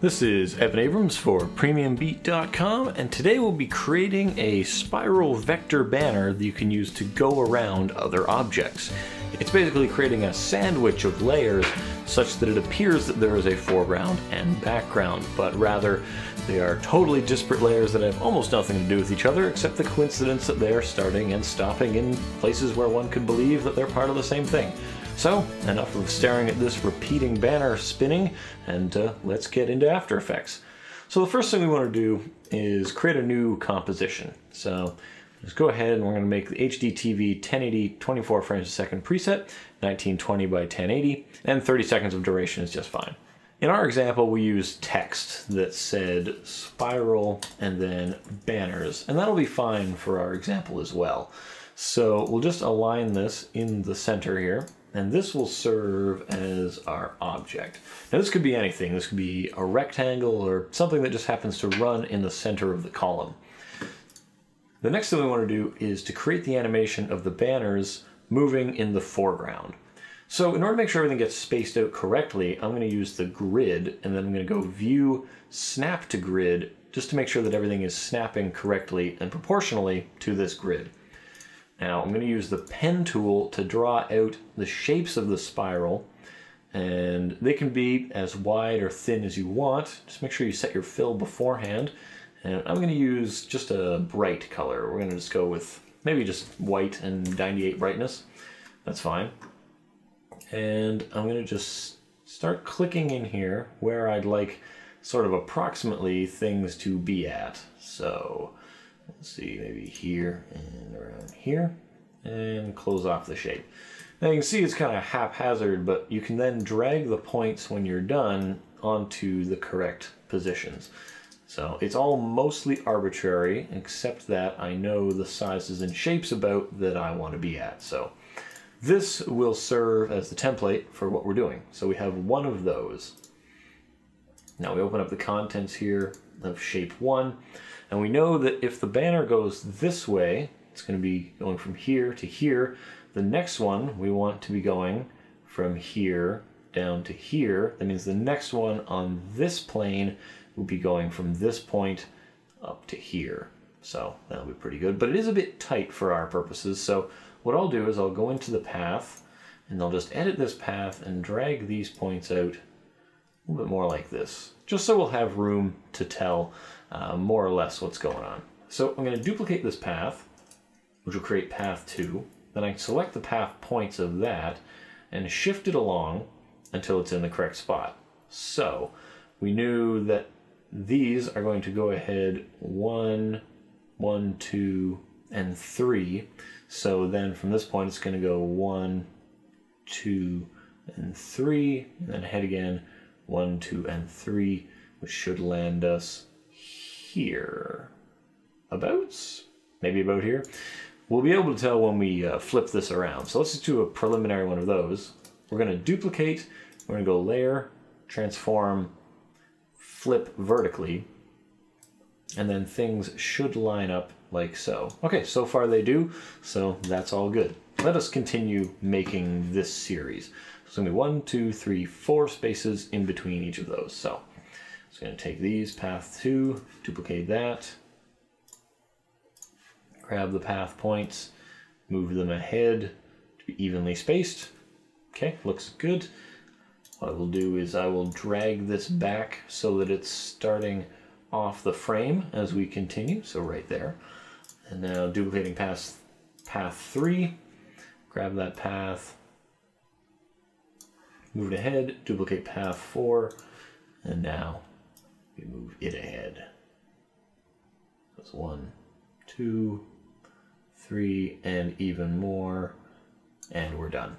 This is Evan Abrams for PremiumBeat.com, and today we'll be creating a spiral vector banner that you can use to go around other objects. It's basically creating a sandwich of layers such that it appears that there is a foreground and background, but rather they are totally disparate layers that have almost nothing to do with each other except the coincidence that they are starting and stopping in places where one could believe that they're part of the same thing. So, enough of staring at this repeating banner spinning, and uh, let's get into After Effects. So the first thing we want to do is create a new composition. So let's go ahead and we're going to make the HDTV 1080 24 frames a second preset, 1920 by 1080, and 30 seconds of duration is just fine. In our example, we use text that said spiral and then banners, and that'll be fine for our example as well. So we'll just align this in the center here and this will serve as our object. Now this could be anything. This could be a rectangle or something that just happens to run in the center of the column. The next thing we want to do is to create the animation of the banners moving in the foreground. So in order to make sure everything gets spaced out correctly, I'm going to use the grid and then I'm going to go view snap to grid just to make sure that everything is snapping correctly and proportionally to this grid. Now I'm going to use the pen tool to draw out the shapes of the spiral and they can be as wide or thin as you want. Just make sure you set your fill beforehand. And I'm going to use just a bright color. We're going to just go with maybe just white and 98 brightness. That's fine. And I'm going to just start clicking in here where I'd like sort of approximately things to be at. So Let's see, maybe here and around here, and close off the shape. Now you can see it's kind of haphazard, but you can then drag the points when you're done onto the correct positions. So it's all mostly arbitrary, except that I know the sizes and shapes about that I want to be at. So this will serve as the template for what we're doing. So we have one of those. Now we open up the contents here of shape one. And we know that if the banner goes this way, it's going to be going from here to here. The next one we want to be going from here down to here. That means the next one on this plane will be going from this point up to here. So that'll be pretty good, but it is a bit tight for our purposes. So what I'll do is I'll go into the path and I'll just edit this path and drag these points out a little bit more like this, just so we'll have room to tell uh, more or less what's going on. So I'm going to duplicate this path, which will create path 2. Then I select the path points of that and shift it along until it's in the correct spot. So we knew that these are going to go ahead 1, 1, 2, and 3. So then from this point it's going to go 1, 2, and 3, and then ahead again 1, 2, and 3, which should land us here. About? Maybe about here. We'll be able to tell when we uh, flip this around. So let's just do a preliminary one of those. We're going to duplicate, we're going to go layer, transform, flip vertically, and then things should line up like so. Okay, so far they do, so that's all good. Let us continue making this series. So it's gonna be one, two, three, four spaces in between each of those. So it's to take these, path 2, duplicate that, grab the path points, move them ahead to be evenly spaced. Okay, looks good. What I will do is I will drag this back so that it's starting off the frame as we continue, so right there. And now duplicating path, path 3, grab that path, move it ahead, duplicate path 4, and now we move it ahead. That's one, two, three, and even more, and we're done.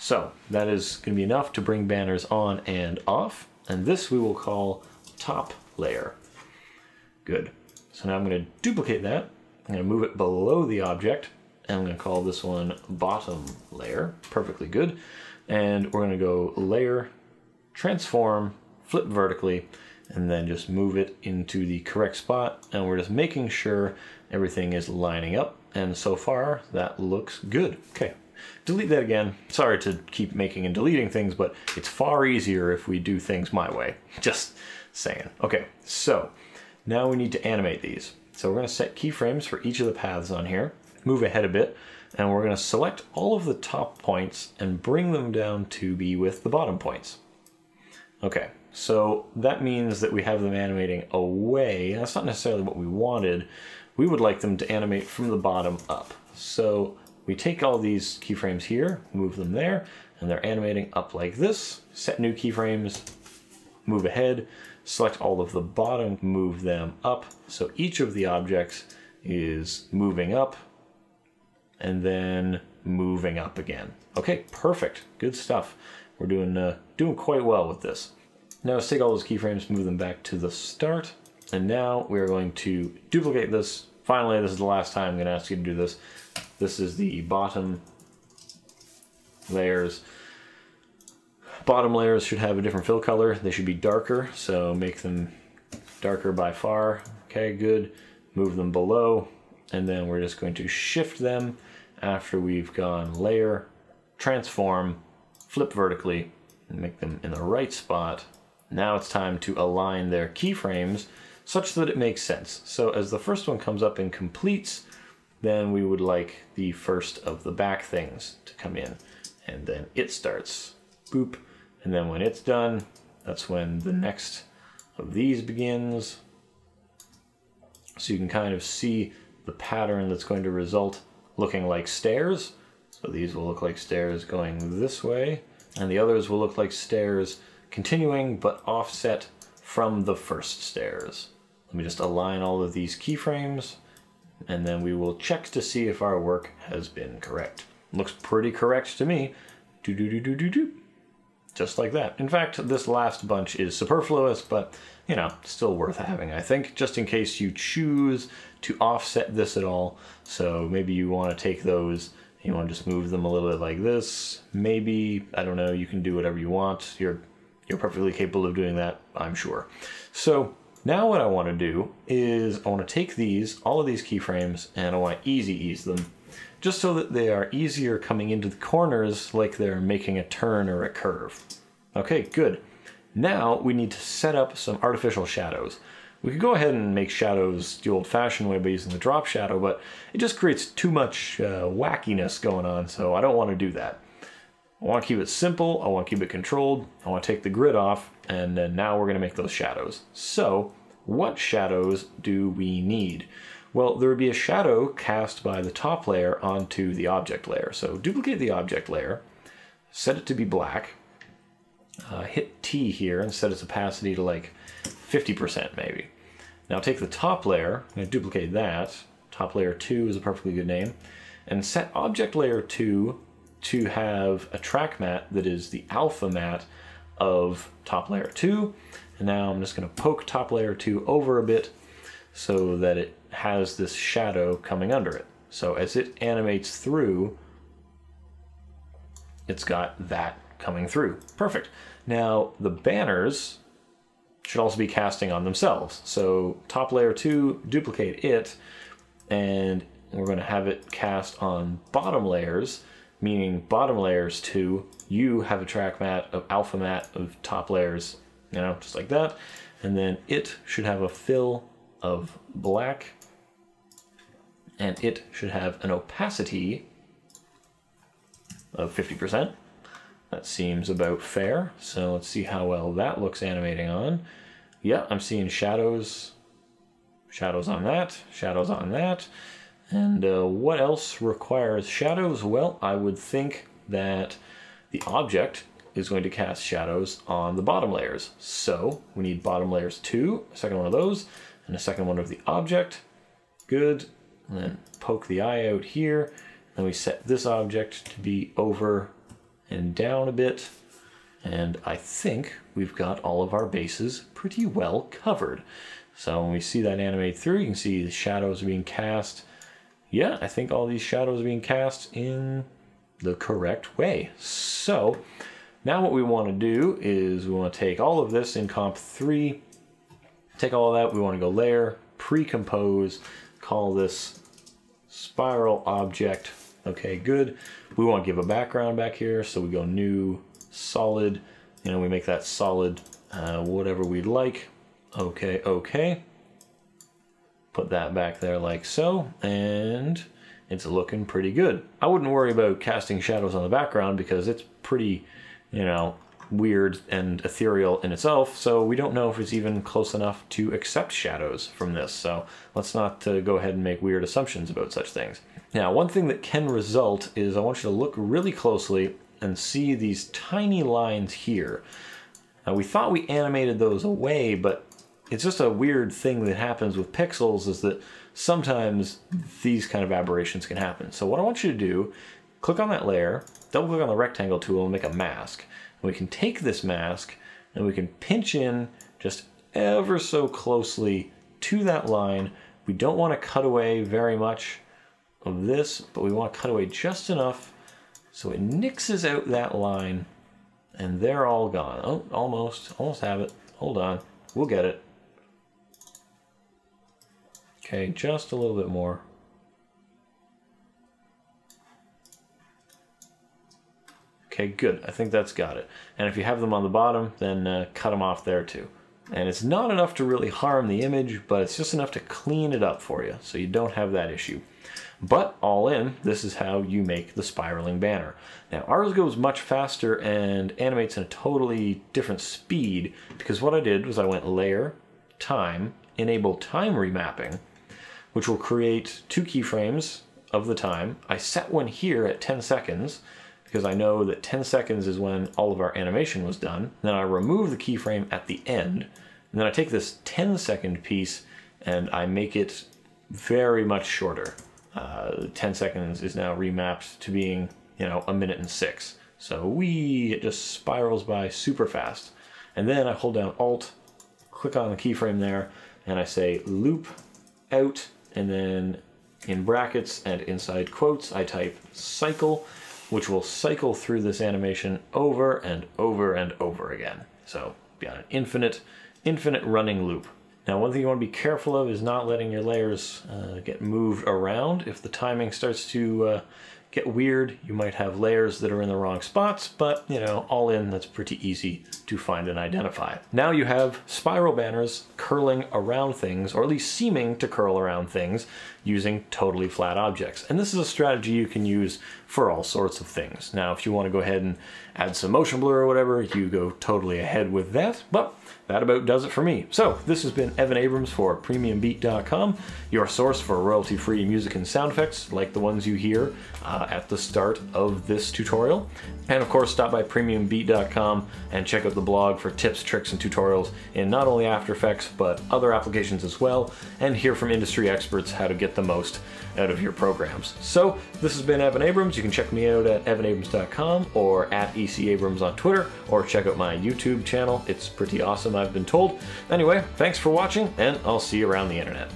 So that is going to be enough to bring banners on and off, and this we will call top layer. Good. So now I'm going to duplicate that. I'm going to move it below the object, and I'm going to call this one bottom layer. Perfectly good. And we're going to go layer, transform, flip vertically, and then just move it into the correct spot and we're just making sure everything is lining up and so far that looks good. Okay, delete that again. Sorry to keep making and deleting things, but it's far easier if we do things my way. Just saying. Okay, so now we need to animate these. So we're going to set keyframes for each of the paths on here, move ahead a bit, and we're going to select all of the top points and bring them down to be with the bottom points. Okay, so that means that we have them animating away. That's not necessarily what we wanted. We would like them to animate from the bottom up. So we take all these keyframes here, move them there, and they're animating up like this. Set new keyframes, move ahead, select all of the bottom, move them up. So each of the objects is moving up and then moving up again. Okay, perfect. Good stuff. We're doing uh, doing quite well with this. Now let's take all those keyframes, move them back to the start. And now we're going to duplicate this. Finally, this is the last time I'm going to ask you to do this. This is the bottom layers. Bottom layers should have a different fill color. They should be darker, so make them darker by far. Okay, good. Move them below, and then we're just going to shift them after we've gone layer, transform, flip vertically, and make them in the right spot. Now it's time to align their keyframes such that it makes sense. So as the first one comes up and completes, then we would like the first of the back things to come in. And then it starts, boop. And then when it's done, that's when the next of these begins. So you can kind of see the pattern that's going to result looking like stairs. So these will look like stairs going this way, and the others will look like stairs continuing but offset from the first stairs. Let me just align all of these keyframes, and then we will check to see if our work has been correct. Looks pretty correct to me. Do do do do do do. Just like that. In fact, this last bunch is superfluous, but you know, still worth having, I think, just in case you choose to offset this at all. So maybe you want to take those, you want to just move them a little bit like this. Maybe, I don't know, you can do whatever you want. You're, you're perfectly capable of doing that, I'm sure. So now what I want to do is I want to take these, all of these keyframes, and I want to easy ease them just so that they are easier coming into the corners like they're making a turn or a curve. Okay, good. Now we need to set up some artificial shadows. We could go ahead and make shadows the old-fashioned way by using the drop shadow, but it just creates too much uh, wackiness going on, so I don't want to do that. I want to keep it simple, I want to keep it controlled, I want to take the grid off, and then now we're going to make those shadows. So, what shadows do we need? Well, there would be a shadow cast by the top layer onto the object layer. So duplicate the object layer, set it to be black, uh, hit T here and set its opacity to like 50% maybe. Now take the top layer, I'm going to duplicate that, top layer 2 is a perfectly good name, and set object layer 2 to have a track matte that is the alpha matte of top layer 2. And now I'm just going to poke top layer 2 over a bit so that it has this shadow coming under it. So as it animates through, it's got that coming through. Perfect. Now the banners should also be casting on themselves. So top layer two, duplicate it, and we're going to have it cast on bottom layers, meaning bottom layers two, you have a track matte of alpha matte of top layers, you know, just like that. And then it should have a fill of black, and it should have an opacity of 50%. That seems about fair. So let's see how well that looks animating on. Yeah, I'm seeing shadows, shadows on that, shadows on that. And uh, what else requires shadows? Well, I would think that the object is going to cast shadows on the bottom layers. So we need bottom layers two, a second one of those, and a second one of the object. Good. And then poke the eye out here. Then we set this object to be over and down a bit. And I think we've got all of our bases pretty well covered. So when we see that animate through, you can see the shadows are being cast. Yeah, I think all these shadows are being cast in the correct way. So now what we want to do is we want to take all of this in comp 3, take all of that, we want to go layer, pre-compose, call this spiral object Okay, good. We want to give a background back here, so we go new, solid, you know, we make that solid uh, whatever we'd like. Okay, okay. Put that back there like so, and it's looking pretty good. I wouldn't worry about casting shadows on the background because it's pretty, you know, weird and ethereal in itself, so we don't know if it's even close enough to accept shadows from this, so let's not uh, go ahead and make weird assumptions about such things. Now, one thing that can result is I want you to look really closely and see these tiny lines here. Now, we thought we animated those away, but it's just a weird thing that happens with pixels is that sometimes these kind of aberrations can happen. So what I want you to do, click on that layer, double click on the rectangle tool and make a mask. And we can take this mask and we can pinch in just ever so closely to that line. We don't want to cut away very much of this, but we want to cut away just enough so it nixes out that line and they're all gone. Oh, almost, almost have it. Hold on, we'll get it. Okay, just a little bit more. Okay, good. I think that's got it. And if you have them on the bottom, then uh, cut them off there too. And it's not enough to really harm the image, but it's just enough to clean it up for you, so you don't have that issue. But all in, this is how you make the spiraling banner. Now ours goes much faster and animates in a totally different speed because what I did was I went layer, time, enable time remapping, which will create two keyframes of the time. I set one here at 10 seconds because I know that 10 seconds is when all of our animation was done. Then I remove the keyframe at the end. And then I take this 10 second piece and I make it very much shorter. Uh, 10 seconds is now remapped to being, you know, a minute and six. So we, it just spirals by super fast. And then I hold down Alt, click on the keyframe there, and I say loop out, and then in brackets and inside quotes, I type cycle, which will cycle through this animation over and over and over again. So be on an infinite, infinite running loop. Now one thing you want to be careful of is not letting your layers uh, get moved around. If the timing starts to uh, get weird, you might have layers that are in the wrong spots, but you know, all in, that's pretty easy to find and identify. Now you have spiral banners curling around things, or at least seeming to curl around things, using totally flat objects. And this is a strategy you can use for all sorts of things. Now, if you want to go ahead and add some motion blur or whatever, you go totally ahead with that, but that about does it for me. So, this has been Evan Abrams for PremiumBeat.com, your source for royalty-free music and sound effects like the ones you hear uh, at the start of this tutorial. And of course, stop by PremiumBeat.com and check out the blog for tips, tricks, and tutorials in not only After Effects, but other applications as well, and hear from industry experts how to get the most out of your programs. So, this has been Evan Abrams. You can check me out at evanabrams.com or at ecabrams on Twitter, or check out my YouTube channel. It's pretty awesome, I've been told. Anyway, thanks for watching, and I'll see you around the internet.